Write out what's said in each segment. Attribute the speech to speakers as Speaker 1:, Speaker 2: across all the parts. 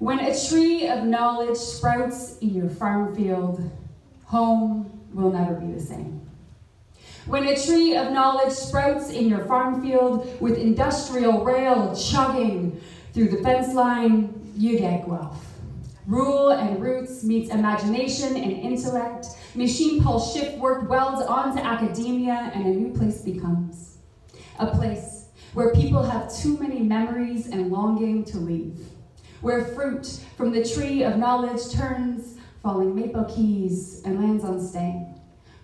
Speaker 1: When a tree of knowledge sprouts in your farm field, home will never be the same. When a tree of knowledge sprouts in your farm field with industrial rail chugging through the fence line, you get Guelph. Rule and roots meets imagination and intellect. Machine pulse shift work welds onto academia, and a new place becomes. A place where people have too many memories and longing to leave. Where fruit from the tree of knowledge turns, falling maple keys, and lands on stain,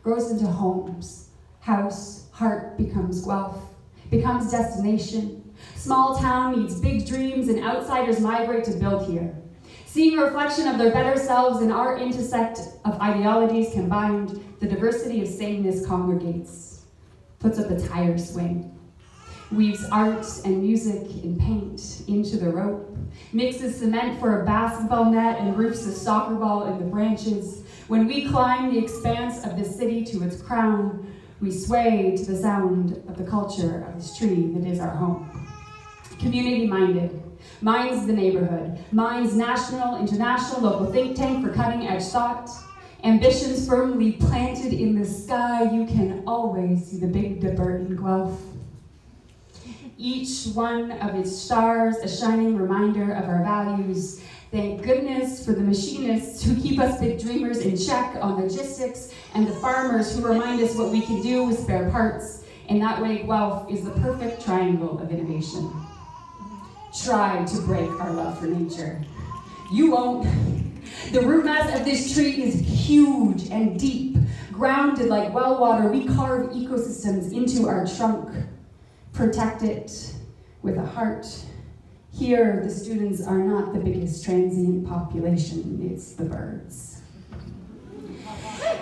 Speaker 1: Grows into homes. House, heart becomes Guelph, becomes destination. Small town needs big dreams, and outsiders migrate to build here. Seeing a reflection of their better selves in our intersect of ideologies combined, the diversity of sameness congregates, puts up a tire swing, weaves art and music and paint into the rope, mixes cement for a basketball net and roofs a soccer ball in the branches. When we climb the expanse of the city to its crown, we sway to the sound of the culture of this tree that is our home. Community minded, Minds the neighborhood. Minds national, international, local think tank for cutting edge thought. Ambitions firmly planted in the sky. You can always see the Big Dipper in Guelph. Each one of its stars a shining reminder of our values. Thank goodness for the machinists who keep us big dreamers in check on logistics and the farmers who remind us what we can do with spare parts. In that way, Guelph is the perfect triangle of innovation try to break our love for nature. You won't. The root mass of this tree is huge and deep, grounded like well water. We carve ecosystems into our trunk, protect it with a heart. Here, the students are not the biggest transient population, it's the birds.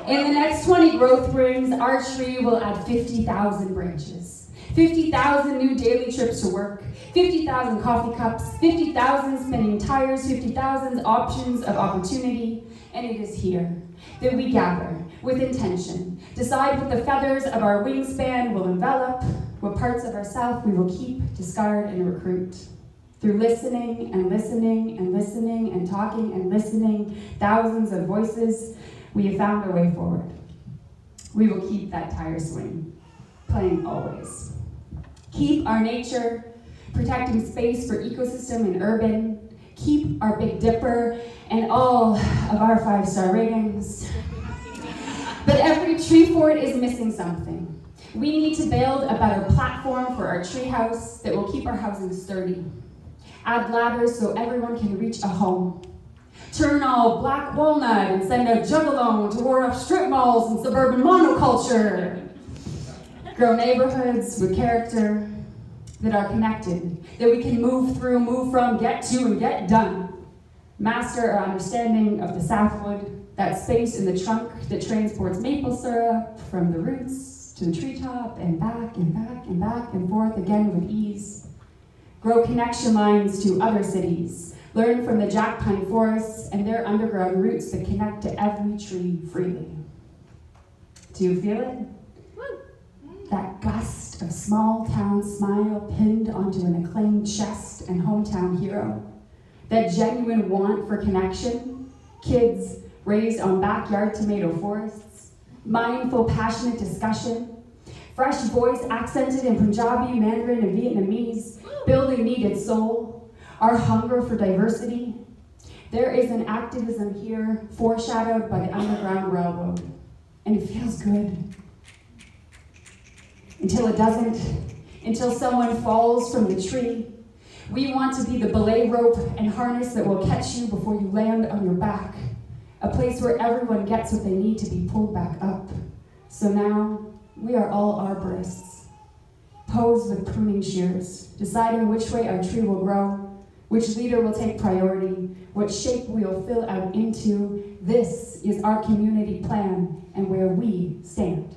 Speaker 1: In the next 20 growth rings, our tree will add 50,000 branches, 50,000 new daily trips to work, 50,000 coffee cups, 50,000 spinning tires, 50,000 options of opportunity, and it is here that we gather with intention, decide what the feathers of our wingspan will envelop, what parts of ourself we will keep, discard, and recruit. Through listening and listening and listening and talking and listening, thousands of voices, we have found our way forward. We will keep that tire swing, playing always. Keep our nature, protecting space for ecosystem and urban, keep our Big Dipper, and all of our five-star ratings. But every tree fort is missing something. We need to build a better platform for our treehouse that will keep our housing sturdy. Add ladders so everyone can reach a home. Turn all black walnut and send a juglone to ward off strip malls and suburban monoculture. Grow neighborhoods with character that are connected, that we can move through, move from, get to, and get done. Master our understanding of the sapwood, that space in the trunk that transports maple syrup from the roots to the treetop and back and back and back and forth again with ease. Grow connection lines to other cities. Learn from the jack pine forests and their underground roots that connect to every tree freely. Do you feel it? that gust of small town smile pinned onto an acclaimed chest and hometown hero, that genuine want for connection, kids raised on backyard tomato forests, mindful, passionate discussion, fresh voice accented in Punjabi, Mandarin, and Vietnamese, building needed soul, our hunger for diversity. There is an activism here foreshadowed by the Underground Railroad, and it feels good until it doesn't, until someone falls from the tree. We want to be the belay rope and harness that will catch you before you land on your back, a place where everyone gets what they need to be pulled back up. So now, we are all arborists, posed with pruning shears, deciding which way our tree will grow, which leader will take priority, what shape we will fill out into. This is our community plan and where we stand.